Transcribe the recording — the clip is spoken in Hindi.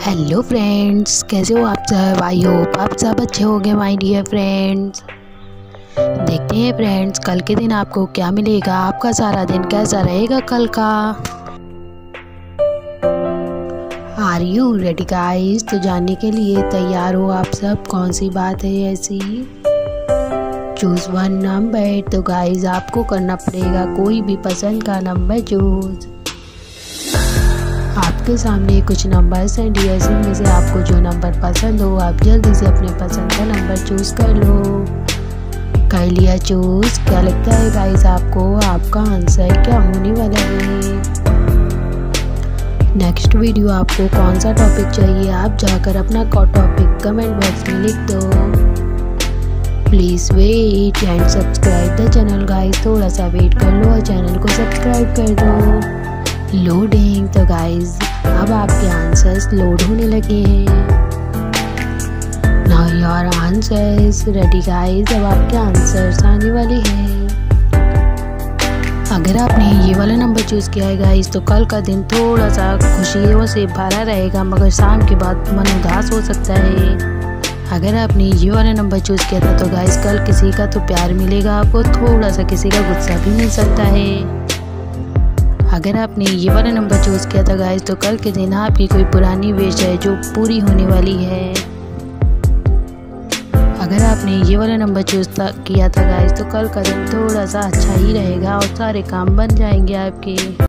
हेलो फ्रेंड्स कैसे हो आप सब? आई होप आप सब अच्छे हो गए माई डियर फ्रेंड्स देखते हैं फ्रेंड्स कल के दिन आपको क्या मिलेगा? आपका सारा दिन कैसा रहेगा कल का? आर यू रेडी गाइस तो जानने के लिए तैयार हो आप सब? कौन सी बात है ऐसी? चूज़ वन नंबर तो गाइस आपको करना पड़ेगा कोई भी पसंद का नंबर चूज़ आपके सामने कुछ नंबर्स हैं डियर्स में से आपको जो नंबर पसंद हो, आप जल्दी से अपने पसंद का नंबर चूज़ कर लो। कर लिया चूज़ क्या लगता है गाइस आपको? आपका आंसर क्या होने वाला है? नेक्स्ट वीडियो आपको कौन सा टॉपिक चाहिए? आप जाकर अपना टॉपिक कमेंट बॉक्स में लिख दो। Please wait and subscribe the channel guys थोड़ा सा वेट कर लो और चैनल को सब्सक्राइब कर दो। लोडिंग तो गाइस अब आपके आंसर्स लोड होने लगे हैं। Now your answers ready guys अब आपके आंसर्स आने वाले हैं। अगर आपने ये वाला नंबर चूज़ किया है गाइस तो कल का दिन थोड़ा सा खुशियों से भरा रहेगा, मगर शाम के बाद मन उदास हो सकता है। अगर आपने ये वाला नंबर चूज़ किया था तो गाइस कल किसी का तो प्यार मिलेगा, आपको थोड़ा सा किसी का गुस्सा भी मिल सकता है। अगर आपने ये वाला नंबर चूज़ किया था गाइस तो कल के दिन आपकी कोई पुरानी विश है जो पूरी होने वाली है। अगर आपने ये वाला नंबर चूज़ किया था गाइस तो कल का दिन थोड़ा सा अच्छा ही रहेगा और सारे काम बन जाएँगे आपके।